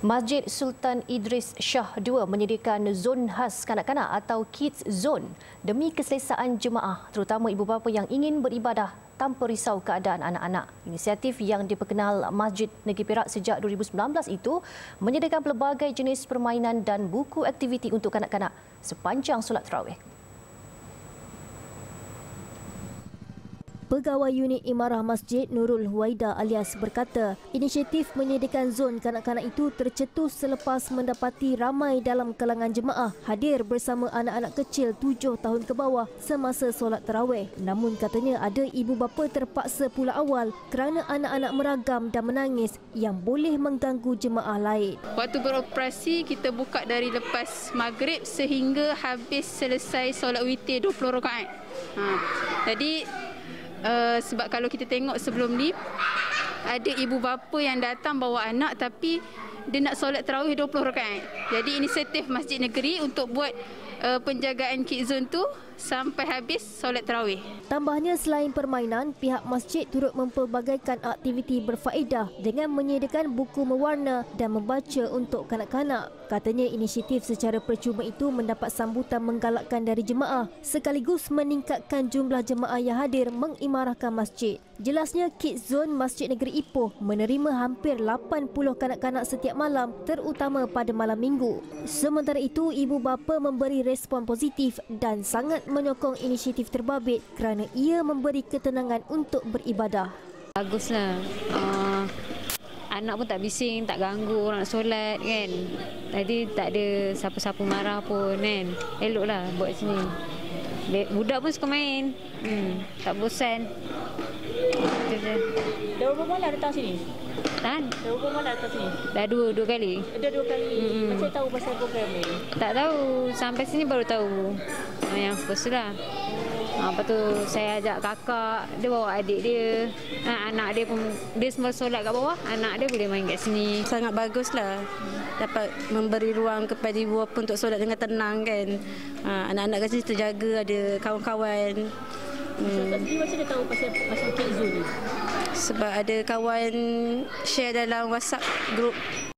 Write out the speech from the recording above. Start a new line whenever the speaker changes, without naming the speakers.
Masjid Sultan Idris Shah II menyediakan zon khas kanak-kanak atau Kids Zone demi keselesaan jemaah terutama ibu bapa yang ingin beribadah tanpa risau keadaan anak-anak. Inisiatif yang diperkenal Masjid Negeri Perak sejak 2019 itu menyediakan pelbagai jenis permainan dan buku aktiviti untuk kanak-kanak sepanjang solat terawih.
Pegawai Unit Imarah Masjid Nurul Huwaida alias berkata, inisiatif menyediakan zon kanak-kanak itu tercetus selepas mendapati ramai dalam kalangan jemaah hadir bersama anak-anak kecil tujuh tahun ke bawah semasa solat terawih. Namun katanya ada ibu bapa terpaksa pula awal kerana anak-anak meragam dan menangis yang boleh mengganggu jemaah lain.
Waktu beroperasi kita buka dari lepas maghrib sehingga habis selesai solat witir 20 rakaat. Ha. Jadi uh, sebab kalau kita tengok sebelum ni ada ibu bapa yang datang bawa anak tapi dia nak solat tarawih 20 rakaat. Jadi inisiatif Masjid Negeri untuk buat uh, penjagaan kids zone tu sampai habis solat tarawih.
Tambahnya selain permainan, pihak masjid turut mempelbagaikan aktiviti berfaedah dengan menyediakan buku mewarna dan membaca untuk kanak-kanak. Katanya inisiatif secara percuma itu mendapat sambutan menggalakkan dari jemaah sekaligus meningkatkan jumlah jemaah yang hadir mengimarahkan masjid. Jelasnya Kids Zone Masjid Negeri Ipoh menerima hampir 80 kanak-kanak setiap malam terutama pada malam minggu. Sementara itu, ibu bapa memberi respon positif dan sangat menyokong inisiatif terbabit kerana ia memberi ketenangan untuk beribadah.
Baguslah. Uh, anak pun tak bising, tak ganggu orang nak solat kan. Tadi tak ada siapa-siapa marah pun kan. Eloklah buat sini. Budak pun suka main. Hmm, tak bosan.
Dah berapa malam datang sini?
Kan?
Dah berapa malam datang sini?
Dah dua, dua kali.
Dah dua kali. Hmm. Macam tahu pasal program ni?
Tak tahu. Sampai sini baru tahu. Yang first lah. Ha, lepas tu saya ajak kakak, dia bawa adik dia. Ha, anak dia pun, dia semua solat kat bawah, anak dia boleh main kat sini.
Sangat bagus lah. Dapat memberi ruang kepada ibu bapa untuk solat dengan tenang kan. Ha, anak-anak kat sini terjaga, ada kawan-kawan.
Hmm. Jadi macam dia tahu pasal, pasal?
Sebab ada kawan share dalam WhatsApp group